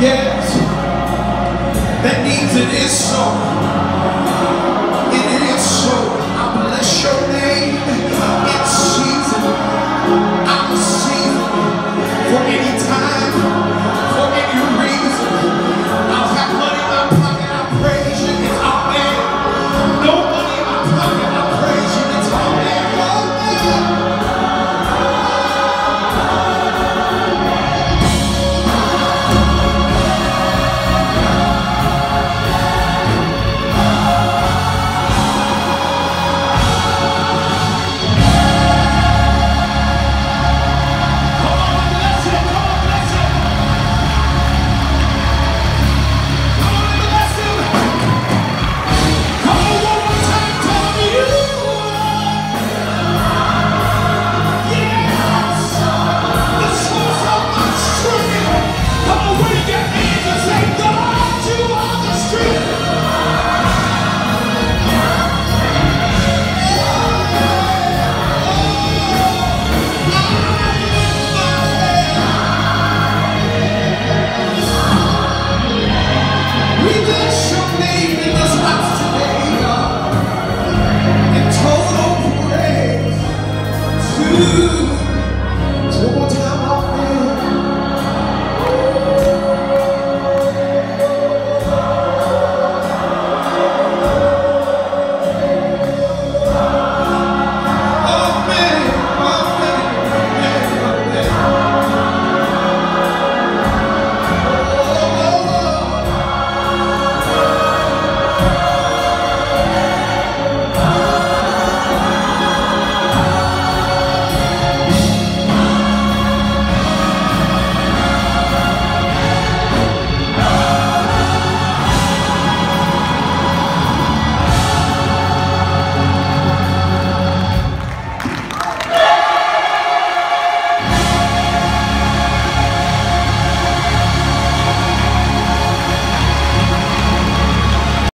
yes, that means it is so.